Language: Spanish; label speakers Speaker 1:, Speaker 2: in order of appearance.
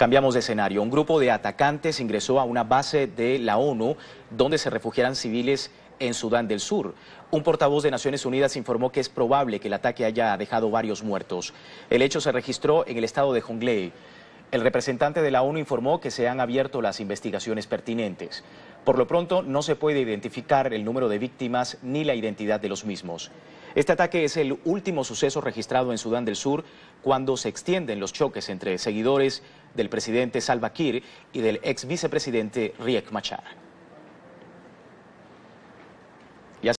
Speaker 1: Cambiamos de escenario. Un grupo de atacantes ingresó a una base de la ONU donde se refugiaran civiles en Sudán del Sur. Un portavoz de Naciones Unidas informó que es probable que el ataque haya dejado varios muertos. El hecho se registró en el estado de Jonglei. El representante de la ONU informó que se han abierto las investigaciones pertinentes. Por lo pronto, no se puede identificar el número de víctimas ni la identidad de los mismos. Este ataque es el último suceso registrado en Sudán del Sur cuando se extienden los choques entre seguidores del presidente Salva Kiir y del ex vicepresidente Riek Machar.